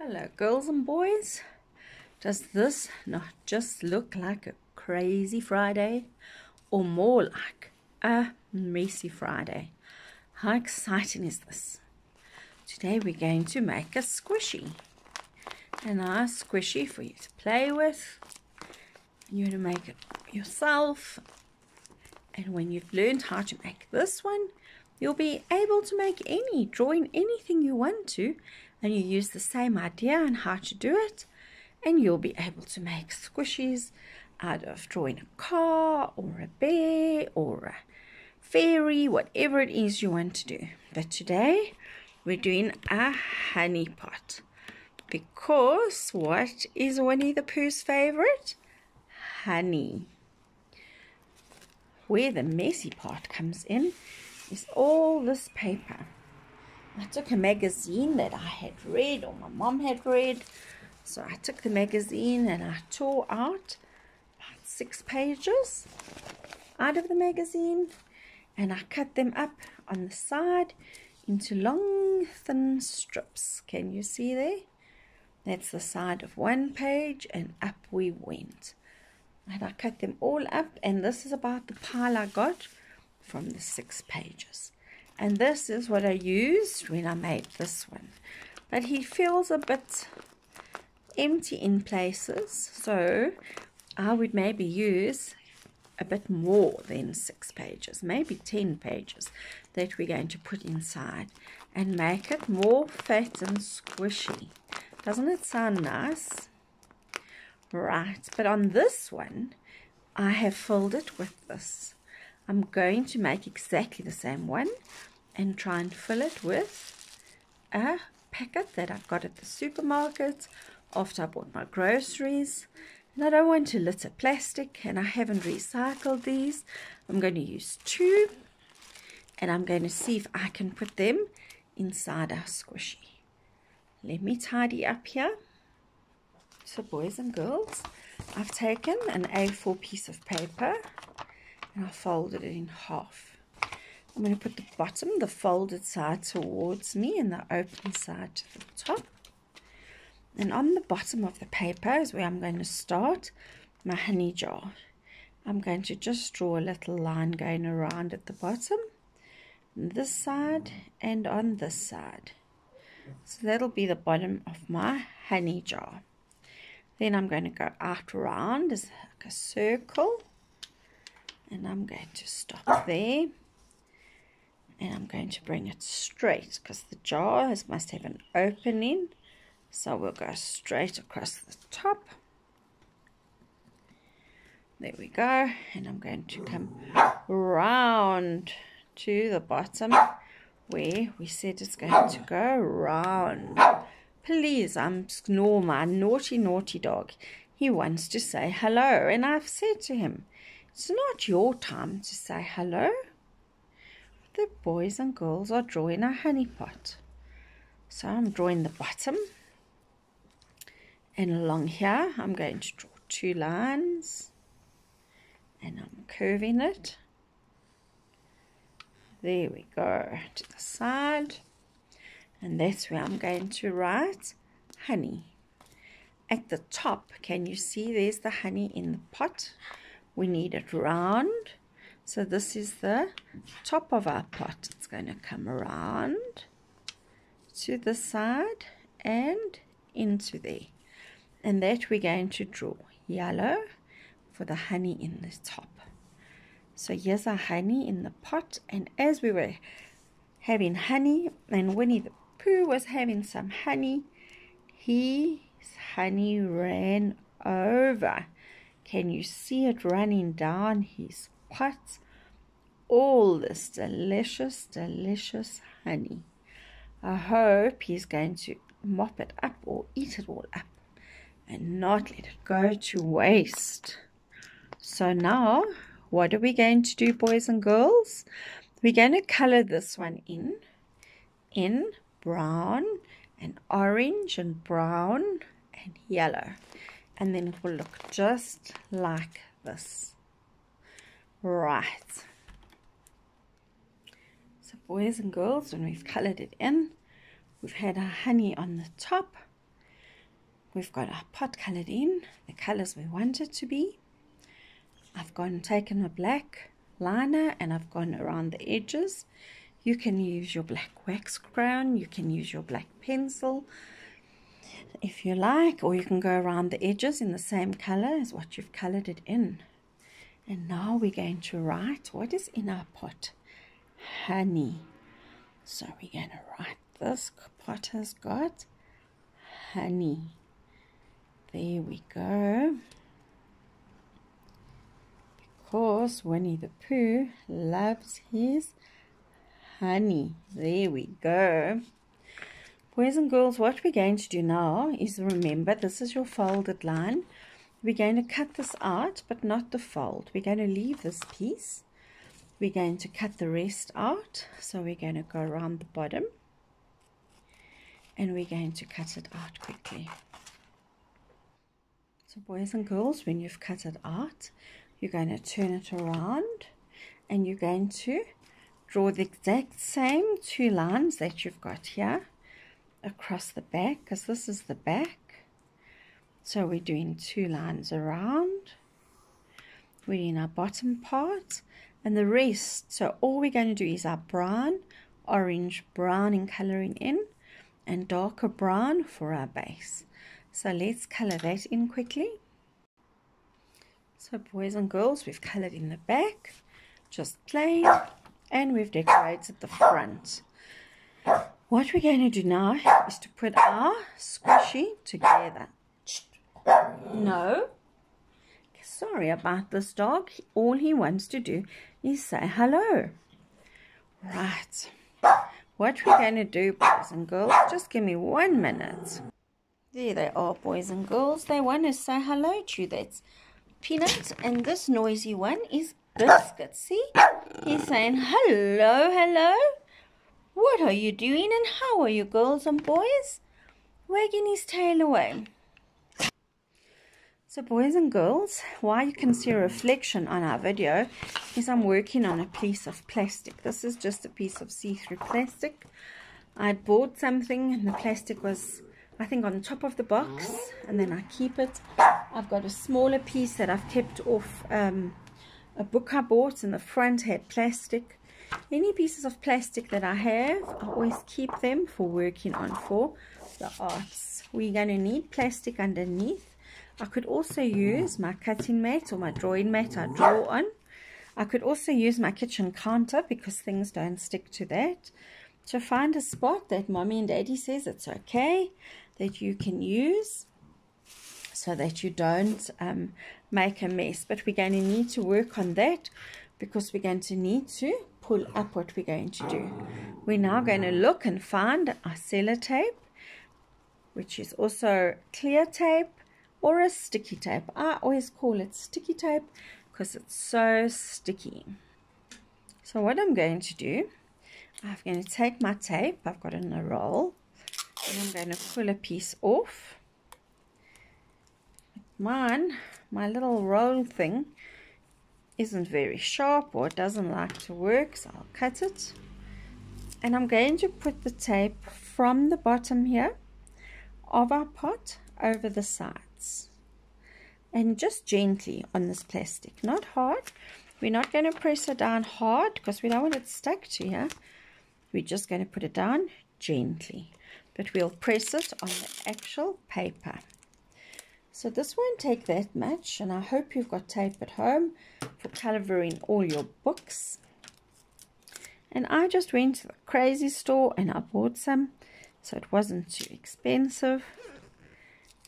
Hello girls and boys. Does this not just look like a crazy Friday or more like a messy Friday? How exciting is this? Today we're going to make a squishy. A nice squishy for you to play with. You're going to make it yourself. And when you've learned how to make this one, you'll be able to make any, drawing anything you want to and you use the same idea and how to do it and you'll be able to make squishies out of drawing a car or a bear or a fairy, whatever it is you want to do. But today we're doing a honey pot because what is Winnie the Pooh's favorite? Honey. Where the messy part comes in is all this paper. I took a magazine that I had read or my mom had read. So I took the magazine and I tore out about six pages out of the magazine and I cut them up on the side into long thin strips. Can you see there? That's the side of one page and up we went. And I cut them all up and this is about the pile I got from the six pages. And this is what I used when I made this one. But he feels a bit empty in places. So I would maybe use a bit more than six pages, maybe 10 pages that we're going to put inside and make it more fat and squishy. Doesn't it sound nice? Right, but on this one, I have filled it with this. I'm going to make exactly the same one and try and fill it with a packet that I've got at the supermarket after I bought my groceries. And I don't want to litter plastic and I haven't recycled these. I'm going to use two and I'm going to see if I can put them inside our squishy. Let me tidy up here. So boys and girls, I've taken an A4 piece of paper and I folded it in half. I'm going to put the bottom, the folded side towards me and the open side to the top. And on the bottom of the paper is where I'm going to start my honey jar. I'm going to just draw a little line going around at the bottom, this side and on this side. So that'll be the bottom of my honey jar. Then I'm going to go out around as like a circle and I'm going to stop ah. there. And I'm going to bring it straight because the jar has, must have an opening so we'll go straight across the top. There we go. And I'm going to come round to the bottom where we said it's going to go round. Please I'm Snore my naughty naughty dog. He wants to say hello and I've said to him it's not your time to say hello. The boys and girls are drawing a honey pot. So I'm drawing the bottom. And along here, I'm going to draw two lines. And I'm curving it. There we go, to the side. And that's where I'm going to write honey. At the top, can you see there's the honey in the pot? We need it round. So this is the top of our pot. It's going to come around to the side and into there. And that we're going to draw yellow for the honey in the top. So here's our honey in the pot. And as we were having honey and Winnie the Pooh was having some honey his honey ran over can you see it running down his pot? All this delicious, delicious honey. I hope he's going to mop it up or eat it all up and not let it go to waste. So now, what are we going to do, boys and girls? We're going to color this one in, in brown and orange and brown and yellow and then it will look just like this right so boys and girls when we've colored it in we've had our honey on the top we've got our pot colored in, the colors we want it to be. I've gone and taken a black liner and I've gone around the edges. You can use your black wax crayon, you can use your black pencil if you like, or you can go around the edges in the same color as what you've colored it in. And now we're going to write what is in our pot. Honey. So we're going to write this pot has got honey. There we go. Because Winnie the Pooh loves his honey. There we go. Boys and girls, what we're going to do now is remember this is your folded line. We're going to cut this out, but not the fold. We're going to leave this piece. We're going to cut the rest out. So we're going to go around the bottom. And we're going to cut it out quickly. So boys and girls, when you've cut it out, you're going to turn it around. And you're going to draw the exact same two lines that you've got here across the back because this is the back. So we're doing two lines around. We're in our bottom part and the rest. So all we're going to do is our brown orange brown in coloring in and darker brown for our base. So let's color that in quickly. So boys and girls we've colored in the back just plain and we've decorated the front what we're going to do now is to put our squishy together. No. Sorry about this dog. All he wants to do is say hello. Right. What we're going to do, boys and girls, just give me one minute. There they are, boys and girls. They want to say hello to you. That's Peanut. And this noisy one is Biscuit. See? He's saying hello, hello. What are you doing and how are you girls and boys? Wagging his tail away. So boys and girls, why you can see a reflection on our video is I'm working on a piece of plastic. This is just a piece of see-through plastic. I bought something and the plastic was, I think, on top of the box and then I keep it. I've got a smaller piece that I've kept off um, a book I bought and the front had plastic. Any pieces of plastic that I have, I always keep them for working on for the arts. We're going to need plastic underneath. I could also use my cutting mat or my drawing mat I draw on. I could also use my kitchen counter because things don't stick to that. To find a spot that mommy and daddy says it's okay that you can use so that you don't um, make a mess. But we're going to need to work on that because we're going to need to pull up what we're going to do. We're now going to look and find our sellotape, which is also clear tape or a sticky tape. I always call it sticky tape because it's so sticky. So what I'm going to do, I'm going to take my tape, I've got it in a roll, and I'm going to pull a piece off. Mine, my little roll thing, isn't very sharp or doesn't like to work so I'll cut it. And I'm going to put the tape from the bottom here of our pot over the sides. And just gently on this plastic not hard. We're not going to press it down hard because we don't want it stuck to here. We're just going to put it down gently. But we'll press it on the actual paper so this won't take that much and I hope you've got tape at home for covering all your books. And I just went to the crazy store and I bought some so it wasn't too expensive.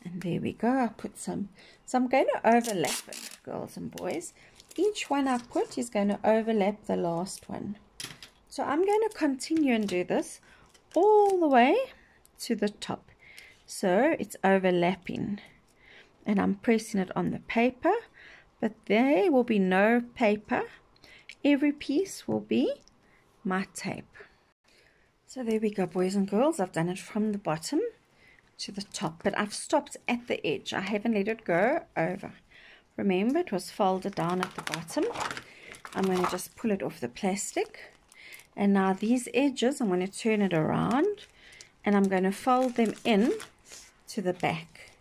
And there we go, I put some. So I'm going to overlap it, girls and boys. Each one I put is going to overlap the last one. So I'm going to continue and do this all the way to the top. So it's overlapping and I'm pressing it on the paper but there will be no paper. Every piece will be my tape. So there we go boys and girls. I've done it from the bottom to the top but I've stopped at the edge. I haven't let it go over. Remember it was folded down at the bottom. I'm going to just pull it off the plastic. And now these edges I'm going to turn it around and I'm going to fold them in to the back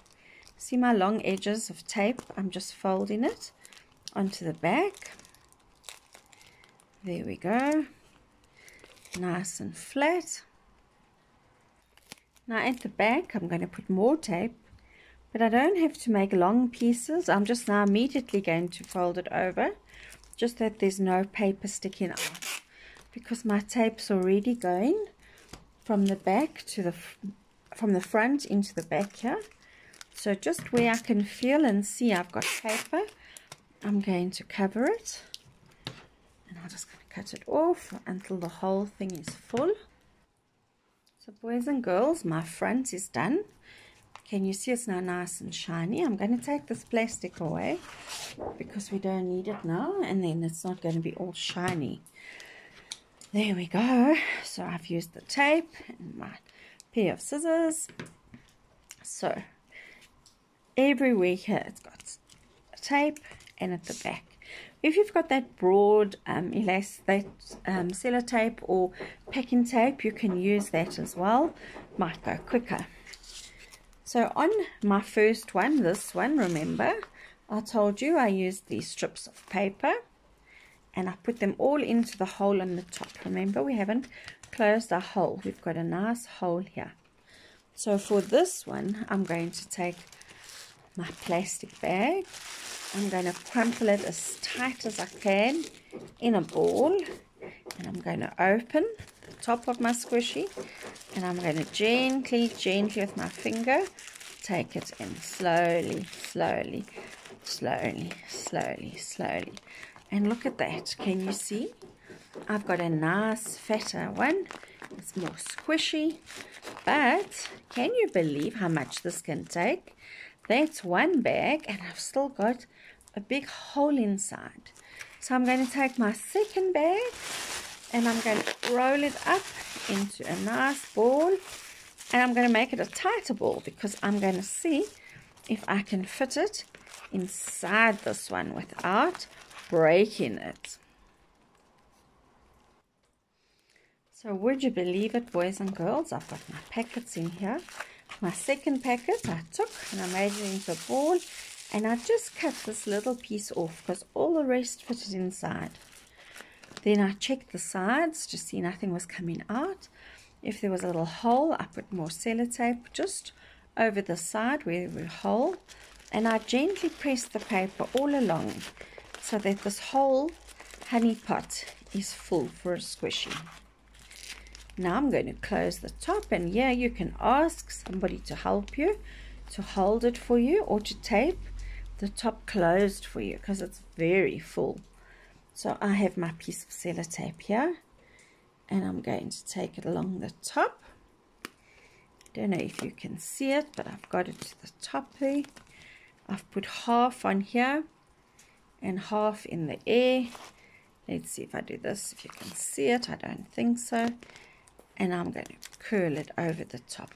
See my long edges of tape? I'm just folding it onto the back. There we go. Nice and flat. Now at the back, I'm going to put more tape, but I don't have to make long pieces. I'm just now immediately going to fold it over, just that there's no paper sticking out, because my tape's already going from the back to the, from the front into the back here. So just where I can feel and see I've got paper, I'm going to cover it. And I'm just going to cut it off until the whole thing is full. So boys and girls, my front is done. Can you see it's now nice and shiny? I'm going to take this plastic away because we don't need it now and then it's not going to be all shiny. There we go. So I've used the tape and my pair of scissors. So everywhere here it's got tape and at the back if you've got that broad um, elastic um, sellotape or packing tape, you can use that as well. Might go quicker. So on my first one, this one, remember, I told you I used these strips of paper and I put them all into the hole on the top. Remember, we haven't closed our hole. We've got a nice hole here. So for this one, I'm going to take my plastic bag I'm going to crumple it as tight as I can in a ball. And I'm going to open the top of my squishy. And I'm going to gently, gently with my finger, take it in slowly, slowly, slowly, slowly, slowly. And look at that. Can you see? I've got a nice fatter one. It's more squishy. But can you believe how much this can take? That's one bag and I've still got a big hole inside. So I'm going to take my second bag and I'm going to roll it up into a nice ball and I'm going to make it a tighter ball because I'm going to see if I can fit it inside this one without breaking it. So would you believe it boys and girls I've got my packets in here my second packet I took and I made it into a ball and I just cut this little piece off because all the rest fitted inside. Then I checked the sides to see nothing was coming out. If there was a little hole I put more sellotape just over the side where there was a hole and I gently pressed the paper all along so that this whole honey pot is full for a squishy now I'm going to close the top and yeah you can ask somebody to help you to hold it for you or to tape the top closed for you because it's very full. So I have my piece of sellotape here and I'm going to take it along the top. Don't know if you can see it, but I've got it to the top there. I've put half on here and half in the air. Let's see if I do this, if you can see it. I don't think so. And I'm going to curl it over the top.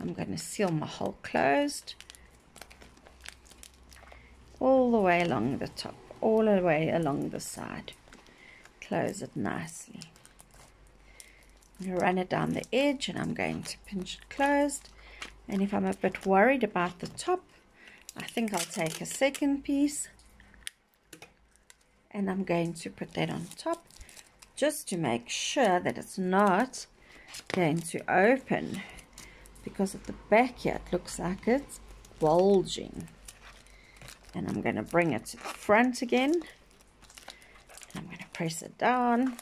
I'm going to seal my hole closed all the way along the top, all the way along the side. Close it nicely. I run it down the edge and I'm going to pinch it closed. And if I'm a bit worried about the top, I think I'll take a second piece and I'm going to put that on top just to make sure that it's not going to open because at the back here it looks like it's bulging and I'm going to bring it to the front again. And I'm going to press it down.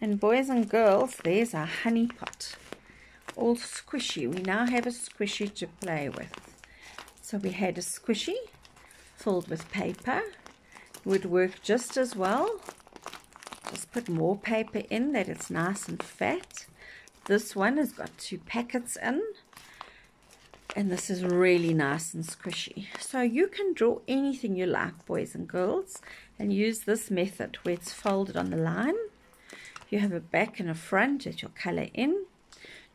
And boys and girls, there's our honey pot. All squishy. We now have a squishy to play with. So we had a squishy filled with paper. Would work just as well. Just put more paper in that it's nice and fat. This one has got two packets in and this is really nice and squishy. So you can draw anything you like boys and girls and use this method where it's folded on the line. You have a back and a front that you'll color in.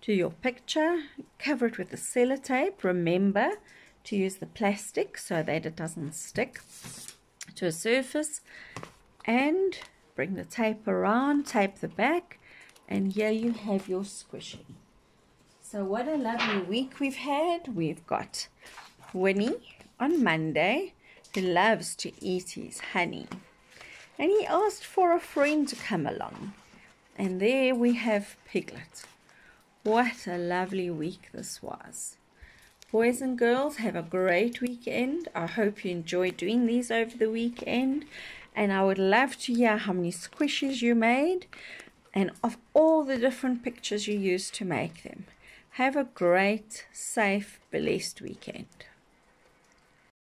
To your picture cover it with the sellotape. Remember to use the plastic so that it doesn't stick to a surface. And bring the tape around tape the back and here you have your squishy So what a lovely week we've had. We've got Winnie on Monday who loves to eat his honey. And he asked for a friend to come along. And there we have Piglet. What a lovely week this was. Boys and girls, have a great weekend. I hope you enjoy doing these over the weekend. And I would love to hear how many squishes you made and of all the different pictures you used to make them. Have a great, safe, blessed weekend.